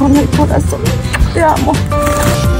我能够带走这样吗？